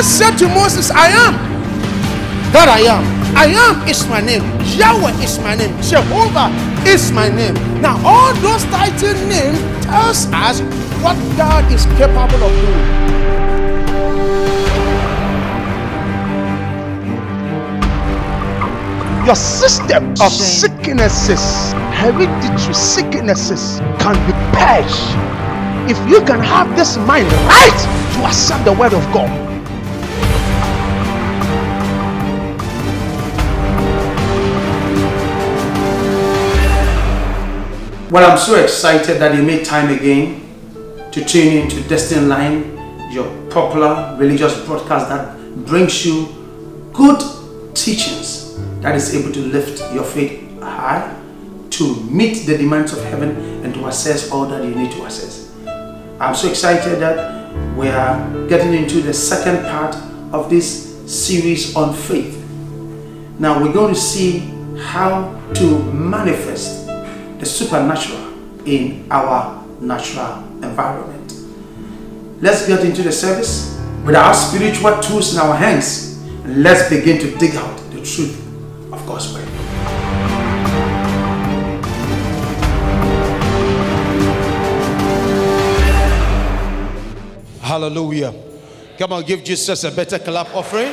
God said to Moses, I am that I am. I am is my name. Yahweh is my name. Jehovah is my name. Now, all those title names tells us what God is capable of doing. Your system of sicknesses, hereditary sicknesses, can be purged if you can have this mind right to accept the word of God. Well, I'm so excited that you made time again to tune in to Destiny Line, your popular religious broadcast that brings you good teachings that is able to lift your faith high, to meet the demands of heaven, and to assess all that you need to assess. I'm so excited that we are getting into the second part of this series on faith. Now we're going to see how to manifest the supernatural in our natural environment. Let's get into the service with our spiritual tools in our hands and let's begin to dig out the truth of God's word. Hallelujah. Come on, give Jesus a better clap offering.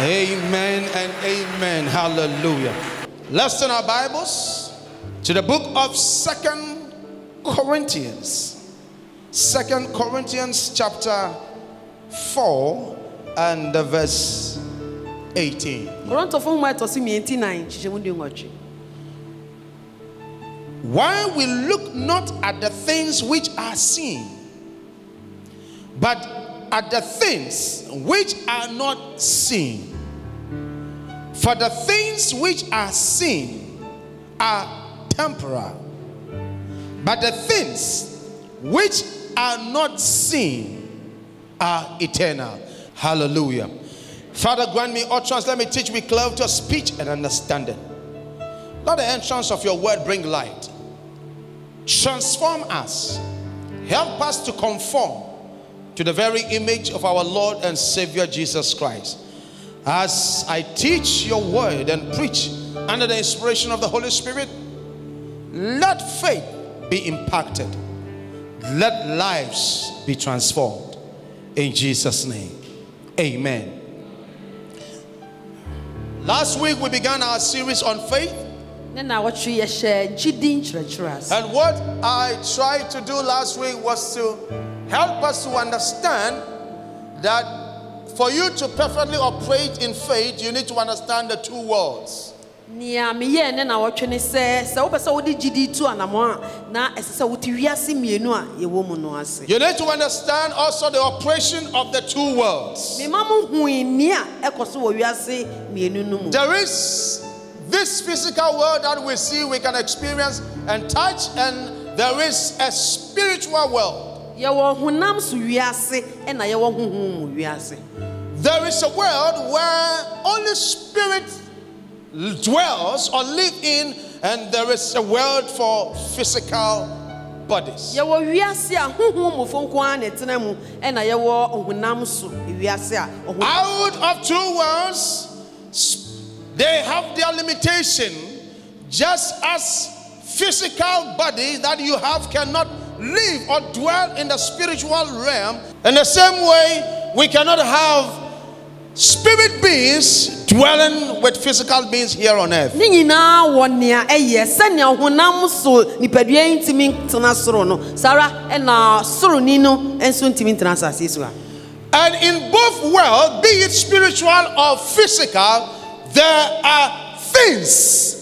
Amen and amen. Hallelujah. Let's turn our Bibles to the book of Second Corinthians. Second Corinthians chapter 4 and the verse 18. korɔntɔfo nhoma ɛtɔ so mmiɛnti nan hyehyɛmu du nwɔtwe Why we look not at the things which are seen, but at the things which are not seen. For the things which are seen are temporal, but the things which are not seen are eternal. Hallelujah. Father, grant me utterance. Let me teach me clarity of speech and understanding. Let the entrance of your word bring light. Transform us. Help us to conform to the very image of our Lord and Savior Jesus Christ. As I teach your word and preach under the inspiration of the Holy Spirit, let faith be impacted. Let lives be transformed. In Jesus' name. Amen. Last week we began our series on faith. ne na wɔtwe yɛhyɛ gyidi nkyerɛkyerɛ ase And what I tried to do last week was to help us to understand that for you to perfectly operate in faith, you need to understand the two worlds. nea meyɛɛ ne na wɔtwe ne sɛ sɛ wopɛ sɛ wode gyidi tu anammɔ a na ɛsɛ sɛ wote wiase mmienu a yɛwɔ mu no ase You need to understand also the operation of the two worlds. mema mo hui nea ɛkɔ so wɔ wiase mmienu no mu There is this physical world that we see, we can experience and touch, and there is a spiritual world. Yɛwɔ honam so wiase ɛna yɛwɔ honhom mu wiase. There is a world where only spirit dwells or live in, and there is a world for physical bodies. yɛwɔ wiase a honhom mufo nko ara na ɛtena mu ɛna yɛwɔ honam so wiase a Out of two worlds, they have their limitation, just as physical bodies that you have cannot live or dwell in the spiritual realm. In the same way, we cannot have spirit beings dwelling with physical beings here on earth. ne nyinaa wɔ nea ɛyɛ sɛnea honam so nipadua yi ntumi ntena soro no saa ɛna soroni no nso ntumi ntena asase so a And in both worlds, be it spiritual or physical, there are things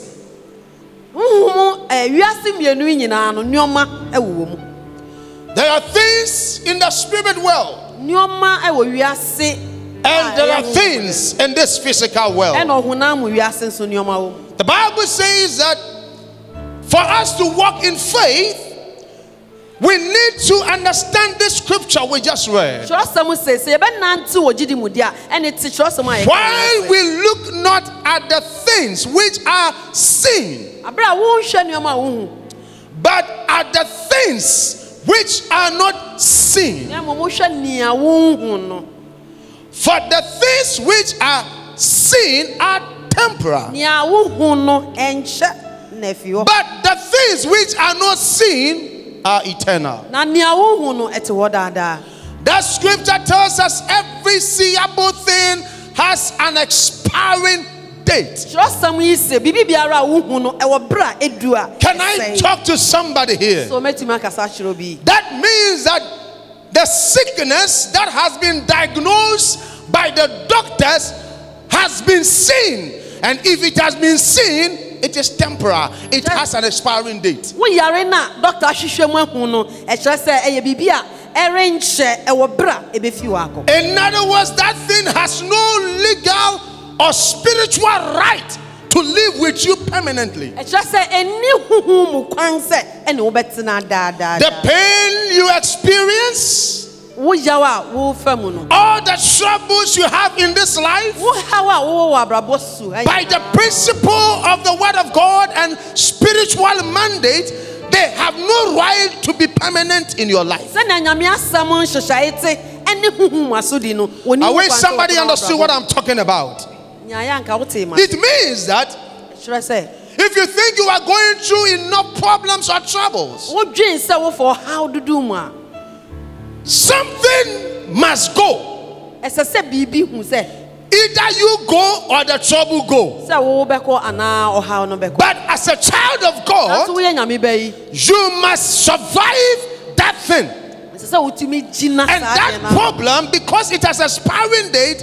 honhom ɛɛ eh, wiase mmienu yi nyinaa no nneɛma ɛwɔ mu There are things in the spirit world, nneɛma ɛwɔ wiase and there are things in this physical world. ɛna ɔhonam mu wiase nso nneɛma wɔ mu. The Bible says that for us to walk in faith, we need to understand this scripture we just read. twerɛsɛm sɛ sɛ yɛbɛnante wɔ gyidi mu di a ɛne te twerɛsɛm a yɛka While we look not at the things which are seen, abere a wonhwɛ nneɛma a wohu but at the things which are not seen. na mmom wohwɛ nea wonhu no For the things which are seen are temporal, nea wohu no ɛnhyɛ na afi hɔ but the things which are not seen are eternal. na nea wohu no ɛte hɔ daadaa That scripture tells us every seeable thing has an expiring date. kyerɛsɛm yi sɛ biribi biara a wohu no ɛwɔ berɛ a ɛdu a Can I talk to somebody here? so mɛtumi akasa akyerɛ obi That means that the sickness that has been diagnosed by the doctors has been seen. And if it has been seen, it is temporal, it has an expiring date. woyare no a dɔkta ahwehwɛ mu ahu no ɛkyerɛ sɛ ɛyɛ biribi a ɛrenhyɛ ɛwɔ berɛ a ɛbɛfi wɔ akɔ In other words, that thing has no legal or spiritual right to live with you permanently. ɛkyerɛ sɛ ɛni huhu mu kwan sɛ ɛne wobɛtena The pain you experience, woyaw a wofa mu no all the troubles you have in this life, wohaw a wowɔ wɔ abrabɔ so ɛyɛ by the principle of the word of God and spiritual mandate, they have no right to be permanent in your life. sɛnea nyame asɛm nhyehyɛe te ɛne huhu mu asodi no wɔnni I wish somebody understood what I'm talking about. Mu. nyaayɛ anka wote ma It means that ɛkyerɛ sɛ if you think you are going through enough problems or troubles, wodwen sɛ wofɔ ɔhaw dodo mu a something must go. ɛsɛ sɛ biribi hu sɛ Either you go or the trouble go. sɛ wo bɛkɔ anaa ɔhaw no bɛkɔ But as a child of God, woyɛ nyame ba yi you must survive that thing. ɛsɛ sɛ wotumi And that problem, because it has a expiring date,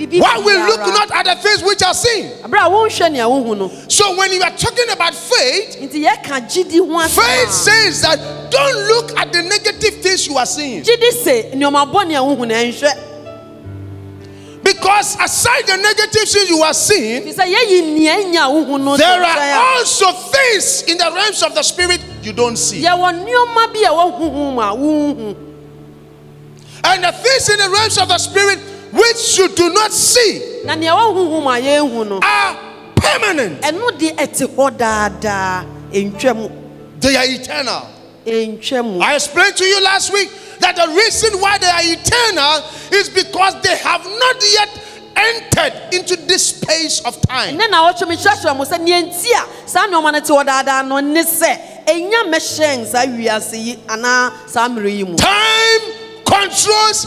Biribi Why we look biara. not at the things which are seen. aberɛ a wonhwɛ nea wohu no So when you are talking about faith, nti yɛka gyidi ho faith asɛm says that don't look at the negative things you are seeing. a gyidi sɛ nneɔma bɔne a wohu no ɛnhwɛ Because aside the negative things you are seeing, firi sɛ yɛyi nea ɛnya a wohu no there sɛ are nkyɛn also things in the realms of the spirit you don't see. a yɛwɔ nneɔma bi a wɔhuhu mu a wonhu And the things in the realms of the spirit which you do not see na nea wɔhuhu mu a yɛnhu no are permanent. ɛno de ɛte hɔ daadaa ɛntwa mu They are eternal. ɛntwa mu I explained to you last week that the reason why they are eternal is because they have not yet entered into this space of time. ɛnɛ na wɔtwe me kyerɛkyerɛ mo sɛ neɛ nti a saa nneɔma no te hɔ daadaa no ne sɛ ɛnya mɛhyɛn saa wiase yi anaa saa mmerɛ yi mu Time controls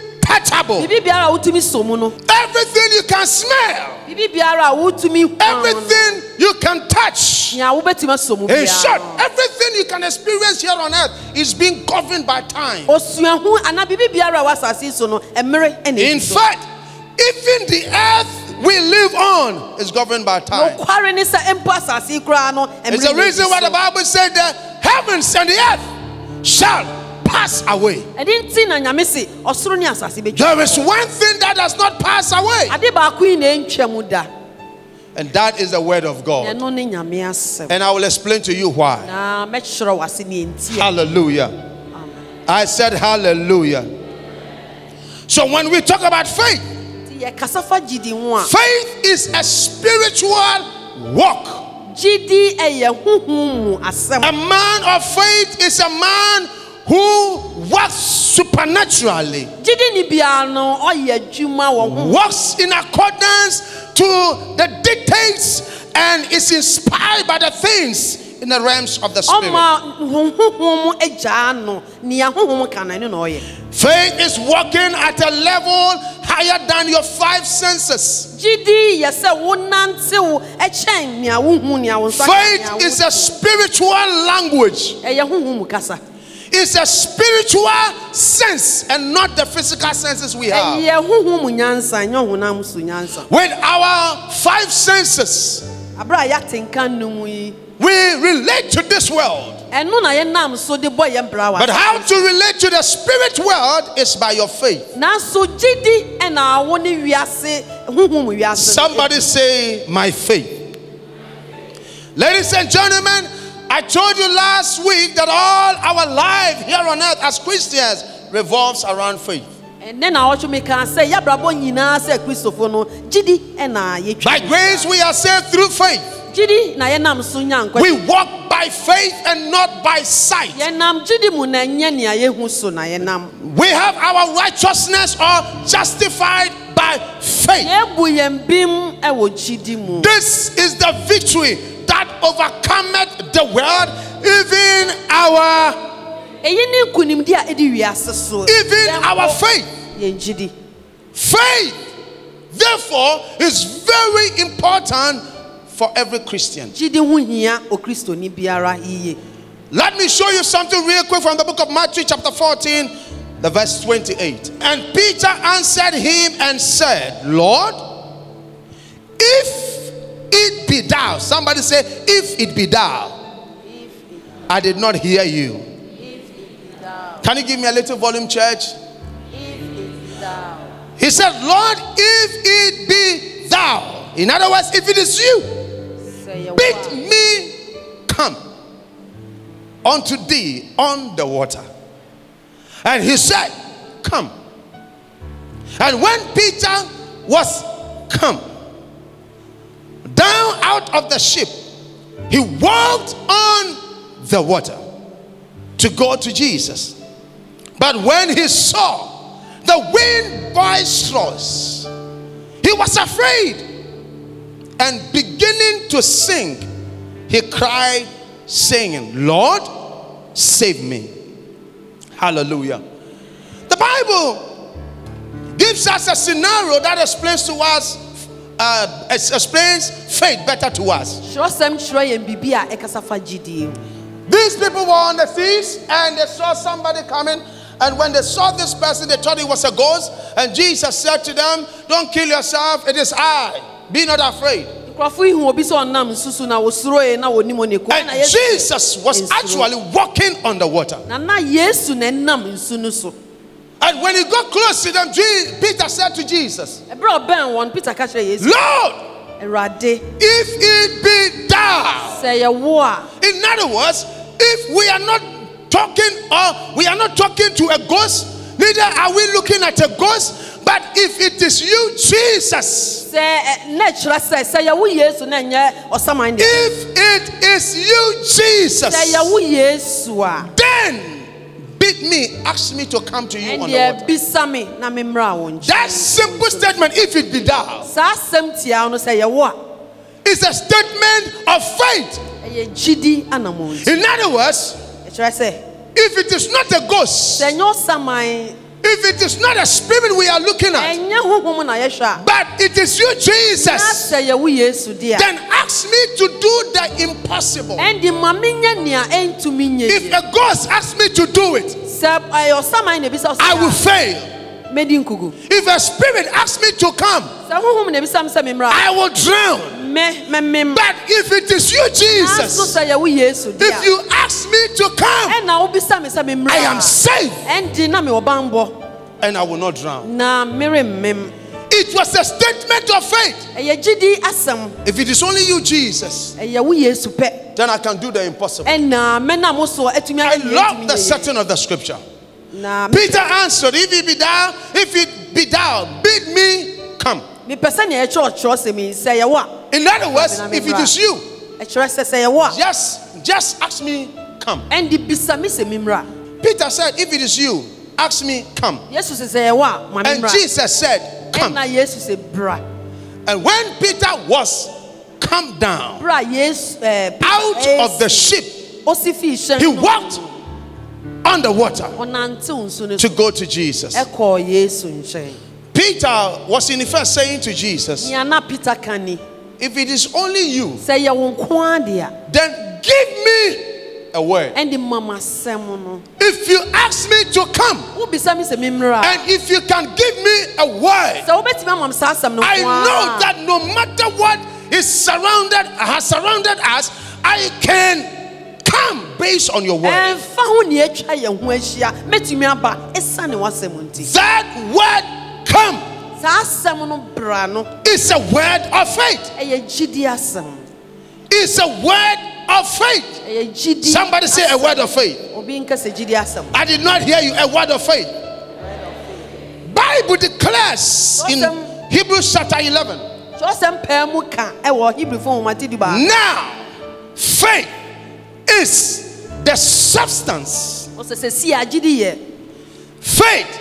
touchable, biribi biara a wotumi so mu no everything you can smell, biribi biara a wotumi hwan no everything you can touch. nea wobɛtumi aso mu In short, everything you can experience here on earth is being governed by time. osuahu anaa biribi biara a wɔ so no ɛmmere ɛna In fact, even the earth we live on is governed by time. nokware ne sɛ mpo asase yi koraa no It's the reason why the. Bible said the heavens and the earth shall pass away. ɛde nti na nyame se ɔsoro ne asase bɛtwa There is one thing that does not pass away, ade baako yi na ɛntwa mu da and that is the word of God. ɛno ne nyame asɛm And I will explain to you why. na mɛkyerɛ wɔ ase ne ɛnti a Hallelujah. I said hallelujah. So when we talk about faith, nti yɛkasa fa gyidi ho a faith is a spiritual walk. gyidi ɛyɛ honhom mu asɛm A man of faith is a man who works supernaturally, gyidi ne biara no ɔyɛ adwuma wɔ ho works in accordance to the dictates, and is inspired by the things in the realms of the spirit. ɔma honhom agyaa no nea honhom ka no ɛno na ɔyɛ Faith is walking at a level higher than your five senses. gyidi yɛ sɛ wonantew ɛkyɛn nea wohu nea wo nsa ka, nea Faith is a spiritual language. Ɛyɛ honhom mu kasa is a spiritual sense and not the physical senses we have. ɛyɛ huhu mu nyansa nyɛ ɔhonam so nyansa With our five senses, abere a yɛate nka nnum yi we relate to this world. ɛno na yɛnam so de bɔ yɛn bra wa But how to relate to the spirit world is by your faith. nanso gyidi ɛna awo ne wiase huhu mu wiase Somebody say, My faith. Ladies and gentlemen, I told you last week that all our life here on earth as Christians revolves around faith. ɛnɛ na ɔtwe mi kan sɛ yɛabrabɔ nyinaa sɛ kristofo no gyidi ɛna yɛtwa By grace, we are saved through faith. gyidi na yɛnam so nya nkwa We walk by faith and not by sight. yɛnam gyidi mu na ɛnyɛ nea yɛhu so na yɛnam We have our righteousness or justified by faith. yɛbu yɛn bim ɛwɔ gyidi mu This is the victory that overcometh the world, even our eyi ne nkunimdi a ɛdi wiase so even our faith. Faith, therefore, is very important for every Christian. gyidi ho hia okristoni biara yie Let me show you something real quick from the book of Matthew, chapter 14, the verse 28. And Peter answered him and said, Lord, if thou, somebody say, if it be thou, I did not hear you. Can you give me a little volume, church? He said, Lord, if it be thou, in other words, if it is you, bid me come unto thee on the water. And he said, Come. And when Peter was come down out of the ship, he walked on the water to go to Jesus. But when he saw the wind boisterous, he was afraid and beginning to sink, he cried, saying, Lord, save me. Hallelujah. The Bible gives us a scenario that explains to us, uh, explains faith better to us. twerɛsɛm kyerɛ yɛn biribi a ɛkasa fa gyidie These people were on the seas and they saw somebody coming. And when they saw this person, they thought it was a ghost. And Jesus said to them, Don't kill yourself, it is I. Be not afraid. nkurɔfo yi hu obi sɛ ɔnam nsusu na wɔsuroe na wɔnim ɔne And Jesus was actually walking on the water. And when he got close to them, Peter said to Jesus, Lord, if it be thou. In other words, if we are not talking or we are not talking to a ghost, neither are we looking at a ghost, but if it is you, Jesus, if it is you, Jesus, then me, ask me to come to you on the ɛndeɛ water. bisa me na memmra wo nkyɛn That simple statement, if it be thou, saa asɛm tia no sɛ yɛwo a is a statement of faith. ɛyɛ gyidi anammɔn In other words, ɛkyerɛ sɛ if it is not a ghost, sɛ ɛnyɛ ɔsaman if it is not a spirit we are looking at, ɛnyɛ honhom na yɛhwɛ a but it is you, na Jesus, sɛ yɛwo yesu deɛ a then ask me to do the impossible. ɛnde ma menyɛ nea ɛntumi nyɛ If yie a ghost asks me to do it, sɛ ɛyɛ ɔsaman na ebisa I will ɔsɛ fail. mɛdi nkugu If a spirit asks me to come, sɛ honhom na ebisa me sɛ memmra I will drown. But if it is you, Jesus, sɛ yɛwo yesu deɛ if you ask me to come, ɛna wobisa me sɛ memmra I am safe ɛnde na mewɔ banbɔ and I will not drown. It was a statement of faith. ɛyɛ gyidi asɛm If it is only you, Jesus, ɛyɛ wo yesu pɛ then I can do the impossible. ɛna mɛnam wo so atumi I love the setting of the scripture. Peter answered, If it be thou, if it be thou, bid me come. Mepɛ sɛ nea ɛkyerɛ ɔkyerɛ sɛ mi sɛ yɛwo a In other words, if it is you, ɛkyerɛ sɛ sɛ yɛwo a just just ask me, come. ɛnde bisa me sɛ memmra Peter said, If it is you, ask me, come. yesu sɛ sɛ yɛwo a ma And Jesus said, Come. ɛna yesu sɛ bra. And when Peter was come down yesu out of the ship, he walked on the water ɔnantew nsu no to go to Jesus. ɛkɔɔ yesu nkyɛn Peter was in effect saying to Jesus, nea na peter ka ni If it is only you, sɛ yɛwo nko ara deɛ a then give me a word. ɛde mama asɛm no. If you ask me to come, wobisa me sɛ memmra a and if you can give me a word, sɛ wobɛtumi ama me saa asɛm no I nko know ara, that no matter what is surrounded has surrounded us, I can come based on your word. ɛmfa ho ne atwa yɛn ho ahyia. Mɛtumi aba ɛsiane w'asɛm nti. That word come saa asɛm no bra no is a word of faith. ɛyɛ gyidi asɛm It's a word of faith. Somebody say a word of faith. obi nka sɛ gyidi asɛm I did not hear you. A word of faith. Bible declares in. Hebrews chapter 11. kyerɛsɛm pɛɛ mu ka ɛwɔ hebrifo nwomate du baa Now, faith is the substance. ɔsɛ sɛ si a gyidi yɛ Faith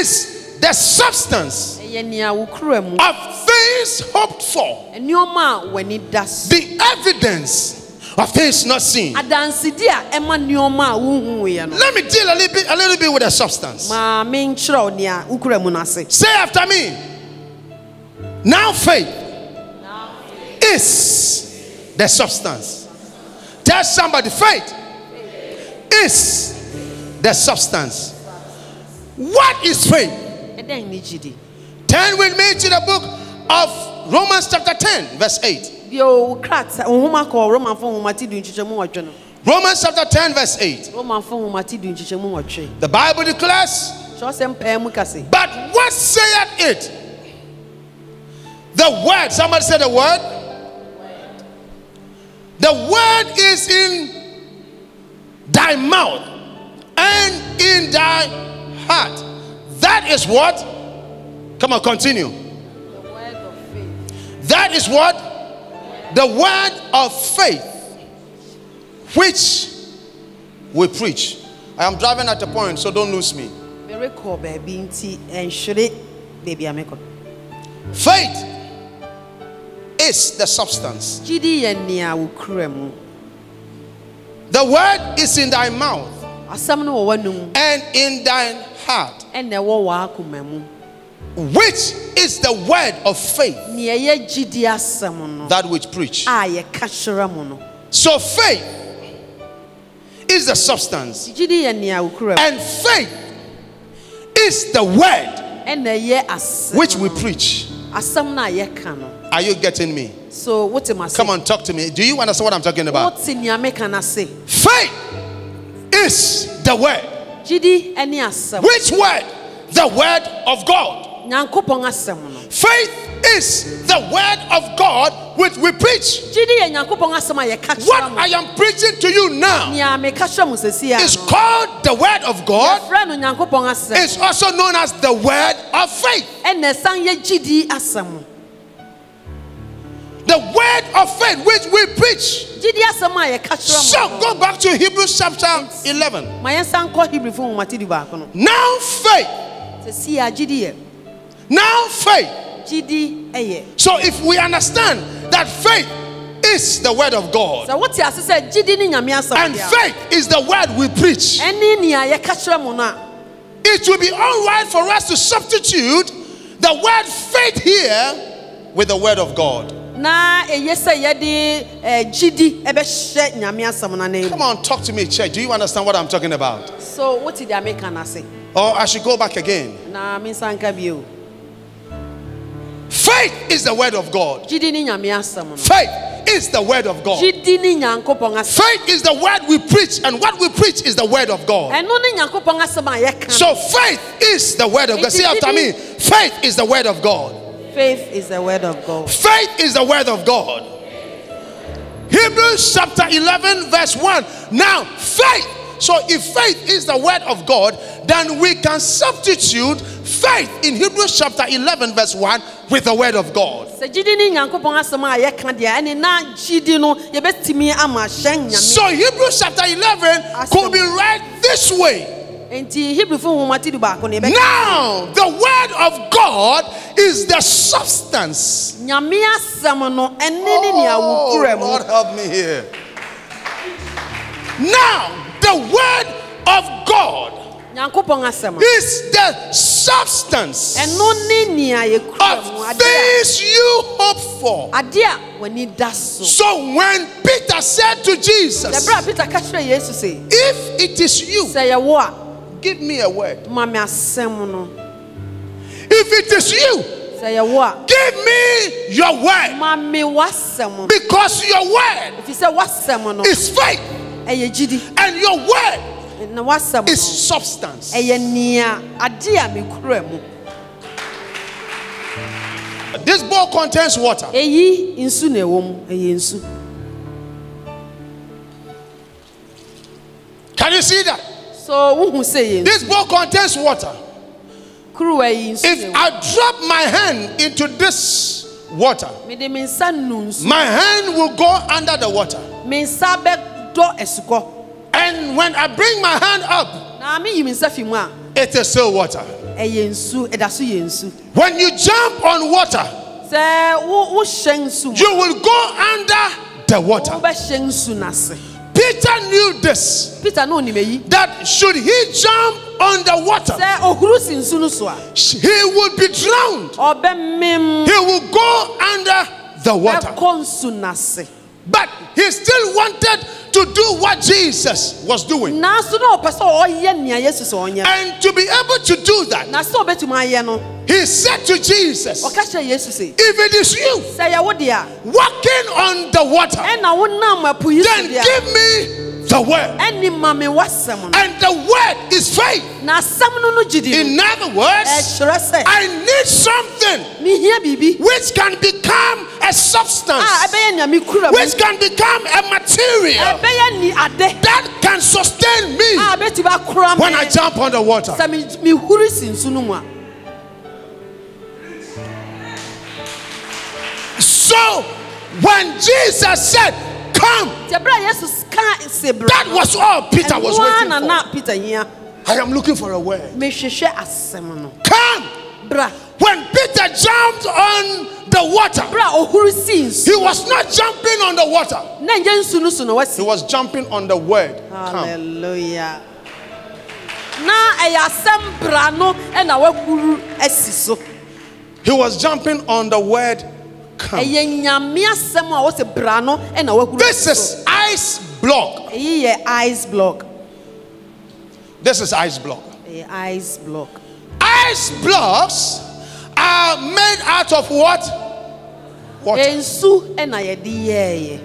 is the substance of things hoped for, nneɔma a w'ani da the evidence of things not seen. adansedi a ɛma nneɔma a wohuuɛ no Let me deal a little bit, a little bit with the substance. maa menkyerɛ wo nea wokura mu no ase Say after me. Now faith is the substance. Tell somebody faith is the substance. What is faith? Ɛdɛn ne gyidi Turn with me to the book of Romans chapter 10, verse 8. bio wo krata wo nhoma kɔ romanfo nhomate du nkyekyɛmu wɔtwe no Romans chapter 10, verse 8. romanfo nhomate du nkyekyɛmu wɔtwe The Bible declares, kyerɛsɛm mu ka But what saith it? The word, somebody said the word. The word is in thy mouth and in thy heart. That is what? Come on, continue. That is what? The word of faith which we preach. I am driving at a point, so don't lose me. merekɔ baabi nti ɛnhwere baabi a mekɔ Faith is the substance. gyidi yɛ nea wokura mu The word is in thy mouth asɛm no wɔ w'anom and in thine heart, which is the word of faith nea ɛyɛ gyidi asɛm no that which preach. a yɛka kyerɛ mu no So faith is the substance, gyidi yɛ nea wokura mu and faith is the word ɛna ɛyɛ asɛm which we preach. asɛm no a yɛka no Are you getting me? so wote m'ase Come on, talk to me. Do you understand what I'm talking about? wote nea meka no ase Faith is the word. gyidi ne asɛm Which word? The word of God. Nyankopɔn asɛm no Faith is the word of God which we preach. gyidi yɛ nyankopɔn asɛm a yɛka What I am preaching to you now nea meka kyerɛ mo sɛsi is called the word of God. yɛfrɛ no nyankopɔn asɛm It's also known as the word of faith. ɛna ɛsan yɛ gyidi asɛm The word of faith which we preach. gyidi asɛm a yɛka So go back to Hebrews chapter 11. ma yɛnsan nkɔ hebrifo nwomate du Now faith. Now faith. So if we understand that faith is the word of God sɛ wote ase sɛ gyidi ne nyame asɛm and faith is the word we preach, ɛne nea yɛka kyerɛ mo no a it will be all right for us to substitute the word faith here with the word of God. na ɛyɛ sɛ yɛde eh, gyidi ɛbɛhyɛ nyame asɛm Come on, talk to me, church. Do you understand what I'm talking about? so deɛ meka no ase Or I should go back again. na mensa nka bio Faith is the word of God. gyidi ne nyame asɛm no Faith is the word of God. gyidi ne nyankopɔn asɛm Faith is the word we preach, and what we preach is the word of God. ɛno ne nyankopɔn asɛm a yɛka So faith is the word of God. Say after me, faith is the word of God. faith is the word of god Faith is the word of God. Hebrews chapter 11, verse 1. Now, faith. So, if faith is the word of God, then we can substitute faith in Hebrews chapter 11, verse 1 with the word of God. sɛ gyidi ne nyankopɔn asɛm a yɛka deɛ ɛne na gyidi no yɛbɛtumi ama hyɛn nyame So, Hebrews chapter 11 could be read this way. enti hebrifo nwomate du baako no yɛbɛka Now, the word of God is the substance. nyame asɛm no ɛne ne nea oh, wokura mu Lord, help me here. Now, the word of God nyankopɔn asɛm no is the substance ɛno ne nea yɛkura mu of things you hope for. adeɛ a w'ani da so when Peter said to Jesus, berɛ a peter ka kyerɛ yesu sɛ If it is you, sɛ yɛwo a give me a word. If it is you, sɛ yɛwo a give me your word. Because your word ɛfiri sɛ w'asɛm no is faith and your word is substance. ɛyɛ nea ade a mekura mu This bowl contains water. ɛyi nsu na ɛwɔ mu ɛyɛ nsu Can you see that? so wohu sɛ ɛyɛ nsu This bowl contains water. kuruwa yi nsu na If I drop my hand into this water, mede me nsa nu nsu my hand will go under the water. And when I bring my hand up, na meyi me nsa fi mu a it is still water. ɛyɛ nsu ɛda so When you jump on water, sɛ wo wohyɛ you will go under the water. wobɛhyɛ nsu n'ase Peter knew this peter ne onim eyi that should he jump on the water, sɛ ohuru si nsu no so a he would be drowned. He will go under the water. Bɛkɔ nsu n'ase But he still wanted to do what Jesus was doing. nanso na ɔpɛ sɛ ɔyɛ nea yesu sɛ ɔnyɛ And to be able to do that, na sɛ ɔbɛtumi ayɛ no he said to Jesus, ɔka kyerɛ yesu sɛ If it is you sɛ yɛwo deɛ a. walking on the water, ɛna wonam apo yi so then give me the word. ɛne ma me w'asɛm no And the word is faith. na asɛm no no gyidi no In other words, I need something which can become a substance, a ɛbɛyɛ nea mekura mu which can become a material ɛbɛyɛ ni ade. that can sustain me. A bɛtumi akora when I jump on the water. sɛ me- mehuri si nsu no mu a So when Jesus said, Come, nti ɛberɛ a yesu ka se bra that was all Peter was waiting for. I am looking for a word. Come. Bra When Peter jumped on the water, bra a ɔhuru si nsu he was not jumping on the water, na nyɛ nsu no so na he was jumping on the word. Hallelujah na ɛyɛ asɛm bra no ɛna wahuru asi so He was jumping on the word. Come. ɛyɛ nyame asɛm a wɔsɛ bra no ɛna wahuru This is ice block. ɛyi yɛ ice block This is ice block. ice block Ice blocks are made out of what? Water. nsu ɛna yɛde yɛɛyɛ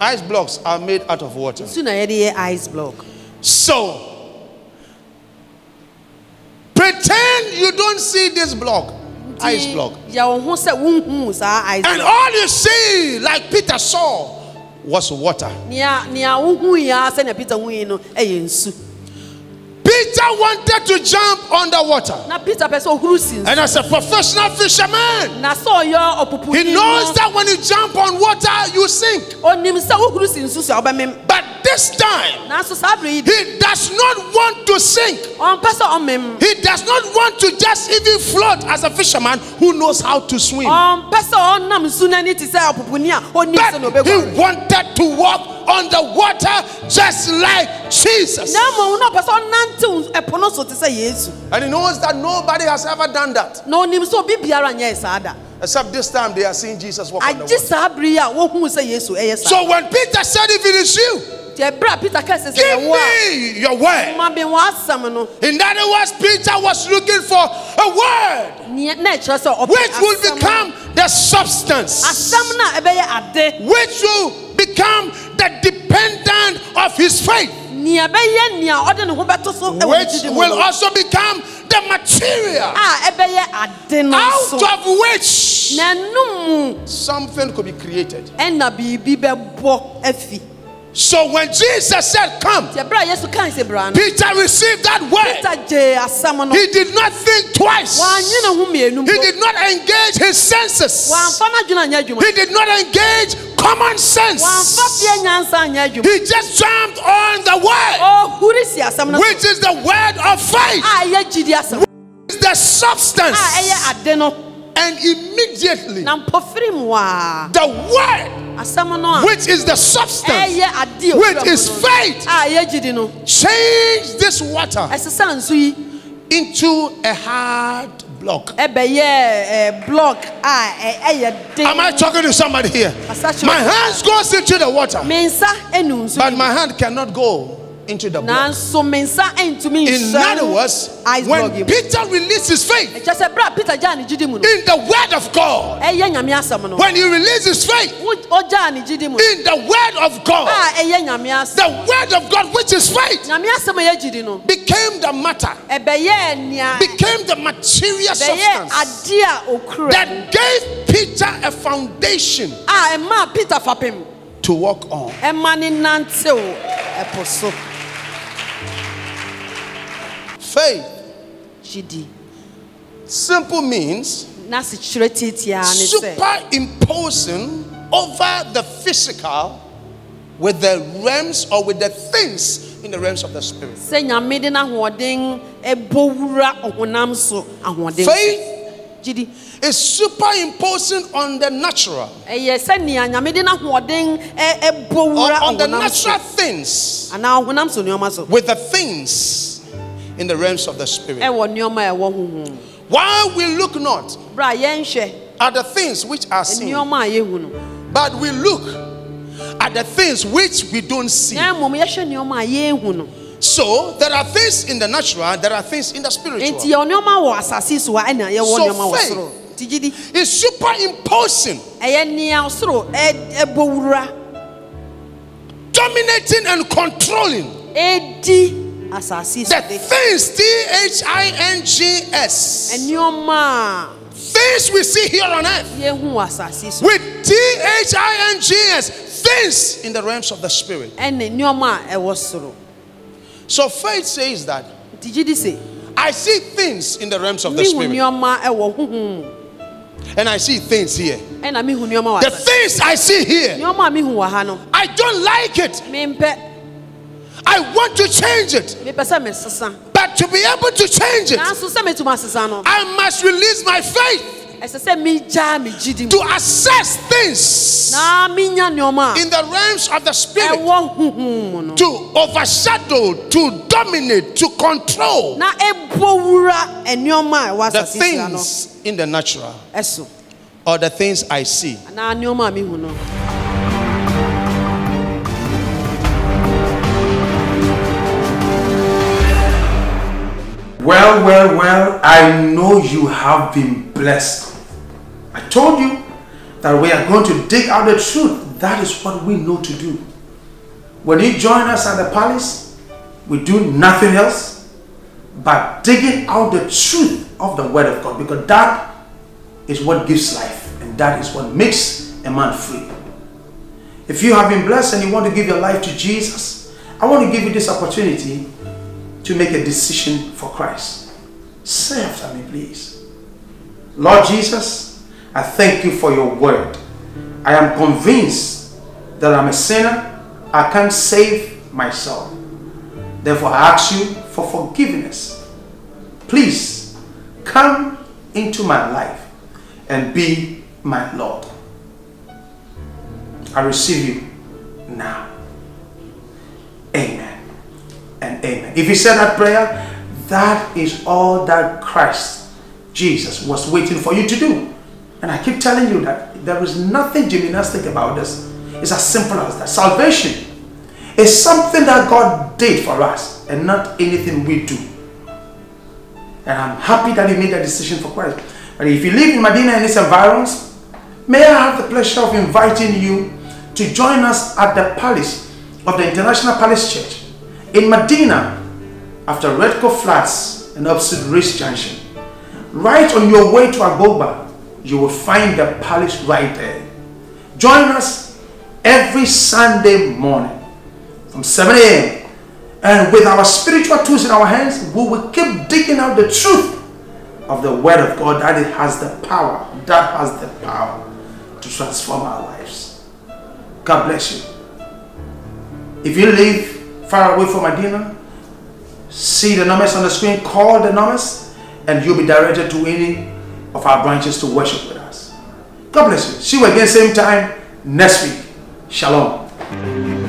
Ice blocks are made out of water. nsu na yɛde yɛ ice block So, pretend you don't see this block, ice block. yɛ wo ho sɛ wonhu saa ice And all you see, like Peter saw, was water. Peter hu yi no ɛyɛ nsu Peter wanted to jump underwater. na peter pɛ sɛ ɔhuru si nsu And as a professional fisherman, na sɛ ɔyɛ ɔpoponi he knows that when you jump on water, you sink. ɔnim sɛ wohuru si nsu so a wobɛmem But this time, nanso saa berɛ yi de he does not want to sink. ɔmpɛ sɛ ɔmem He does not want to just even float as a fisherman who knows how to swim. ɔmpɛ sɛ ɔnam nsu no ani te sɛ ɔpoponi a ɔnim sɛ na But he ɔbɛguare wanted to walk on the water just like Jesus. na mmom na ɔpɛ sɛ ɔnantew ɛpo no so te sɛ yesu And he knows that nobody has ever done that. na ɔnim sɛ obi biara nyɛɛ saa da Except this time they are seeing Jesus walk on the water. saa berɛ yi a wohuu sɛ yesu ɛyɛ saa So when Peter said, If it is you, nti ɛberɛ a peter ka sɛ sɛ give me your word. ma me w'asɛm no In other words, Peter was looking for a word neɛ- na ɛkyerɛ sɛ ɔpɛ which will become the substance, asɛm no a ɛbɛyɛ ade which will become the dependent of his faith. Which will also become the material out of which something could be created. So when Jesus said, Come, Peter received that word. He did not think twice. He did not engage his senses. He did not engage common sense. wamfa fie nyansa anyɛ adwuma. He just jumped on the word, ɔhuri si asɛm no so. which is the word of faith, a ɛyɛ gyidi asɛm. It's the substance. a ɛyɛ ade no. And immediately, na mpɔfiri mu waa the word, asɛm no a which is the substance, ɛyɛ ade a which ɔkura mu is no, faith, a ɛyɛ gyidi no. changed this water ɛsesa nso yi. into a hard block. ɛbɛyɛ ɛɛ block a ɛ- ɛyɛ den. Am I talking to somebody here? My hands goes into the water, me nsa ɛnu nsu. but my hand cannot go into the block. nanso me nsa ɛntumi In other words, when. Peter released his faith ɛkyɛ sɛ bere a peter gyaa ne gyidi mu no in the word of God, ɛyɛ nyame asɛm no when he released his faith Wo- ɔgyaa ne gyidi mu no in the word of God, a ɛyɛ nyame asɛm the word of God, which is faith, nyame asɛm a ɛyɛ gyidi no became the matter, became the material substance ade a okura that gave Peter a foundation peter to walk on. Ɛma ne nantew Faith gyidi simple means na se kyerɛ tiatia ne sɛ superimposing over the physical with the realms or with the things in the realms of the spirit. sɛ nyame de n'ahoɔden ɛbɔ wura ɔhonam so ahoɔden. Faith is superimposing on the natural. Ɛyɛ sɛnea nyame de n'ahoɔden ɛ- ɛbɔ or wura on the natural things anaa ɔhonam so. with the things in the realms of the spirit. ɛwɔ nneɛma a ɛwɔ honhom While we look not at the things which are seen, nneɛma a yɛhu no but we look at the things which we don't see. na mmom yɛhwɛ nneɛma a yɛnhu no So there are things in the natural, there are things in the spiritual. nti yɛwɔ nneɛma wɔ asase so a ɛna yɛwɔ So nneɛma wɔ faith- soro. Nti gyidi It's superimposing, ɛyɛ nea soro ɛ- ɛbɔ wura dominating and controlling asase so the things T H I N G S. nneɛma Things we see here on earth. Wɔ asase so with T H I N G S. Things in the realms of the spirit. ɛne nneɛma a ɛwɔ soro So faith says that nti gyidi sɛ I see things in the realms of the spirit, nneɛma ɛwɔ honhom mu and I see things here. ɛna mehu nneɛma wɔ The things I see here, nneɛma a mehu wɔ ha no I don't like it. Mempɛ I want to change it, mepɛ sɛ mesesa. But to be able to change it, nanso sɛ metumi asesa no I must release my faith ɛsɛ sɛ megyaa me gyidi to mu assess things na menya nneɛma in the realms of the a spirit ɛwɔ honhom mu no. to overshadow, to dominate, to control na ɛbɔ wura nneɛma a ɛwɔ the asase sia no. things in the natural ɛso. or the things I see. Well, well, well, I know you have been blessed. I told you that we are going to dig out the truth. That is what we know to do. When you join us at the palace, we do nothing else but digging out the truth of the Word of God because that is what gives life and that is what makes a man free. If you have been blessed and you want to give your life to Jesus, I want to give you this opportunity to make a decision for Christ. Say after me, please. Lord Jesus, I thank you for your word. I am convinced that I'm a sinner. I can't save myself. Therefore, I ask you for forgiveness. Please come into my life and be my Lord. I receive you now. Amen and amen. If you said that prayer, that is all that Christ Jesus was waiting for you to do. And I keep telling you that there is nothing gymnastic about this. It's as simple as that. Salvation is something that God did for us and not anything we do. And I'm happy that you made that decision for Christ. But if you live in Madina and its environs, may I have the pleasure of inviting you to join us at the palace of the International Palace Church in Madina after Redco Flats and opposite Ritz Junction. Right on your way to Agbogba, you will find the palace right there. Join us every Sunday morning from 7 a.m. And with our spiritual tools in our hands, we will keep digging out the truth of the Word of God that it has the power, that has the power to transform our lives. God bless you. If you live far away from Madina, see the numbers on the screen, call the numbers, and you'll be directed to any of our branches to worship with us. God bless you. See you again, same time next week. Shalom.